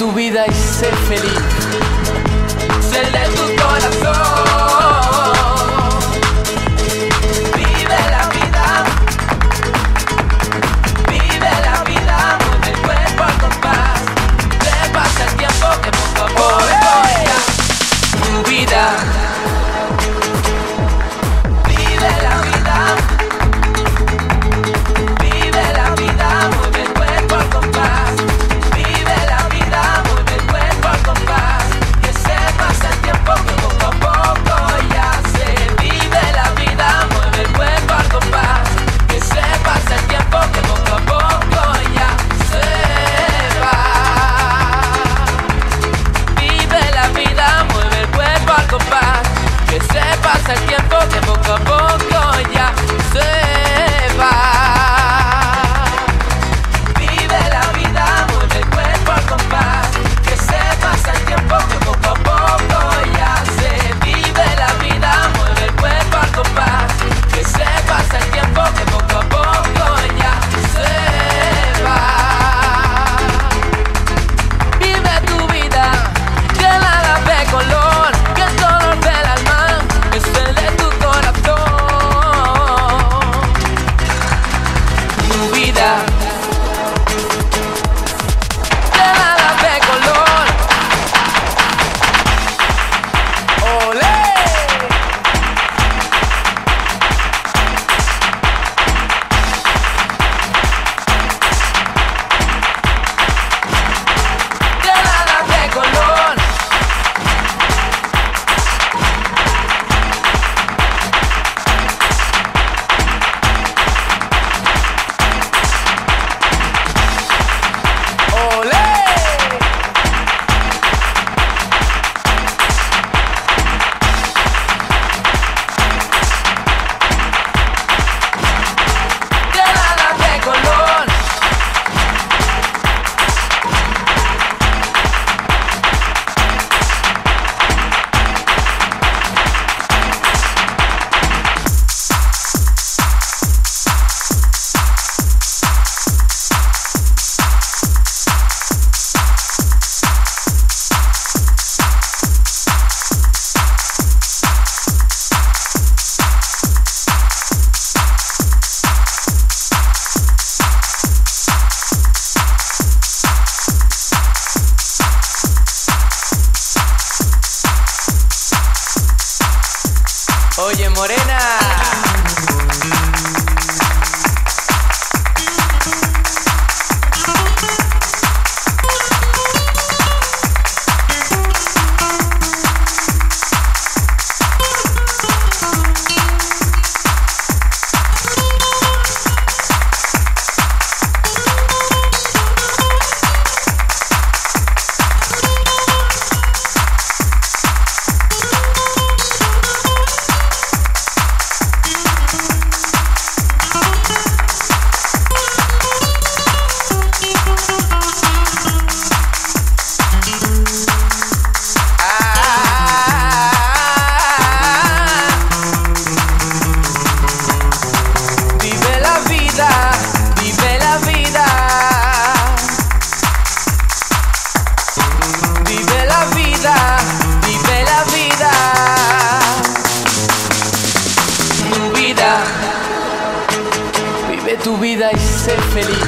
tu vida y sé feliz. boca a boca. tu vida y sé feliz.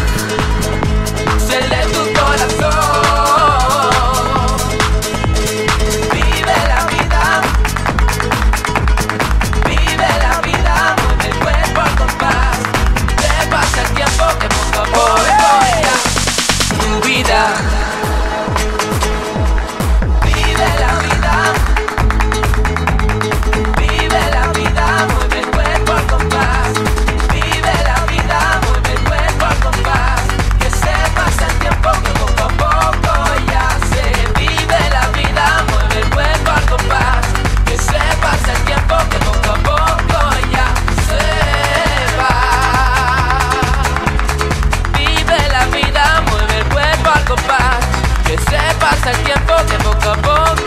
boca, é boca a boca.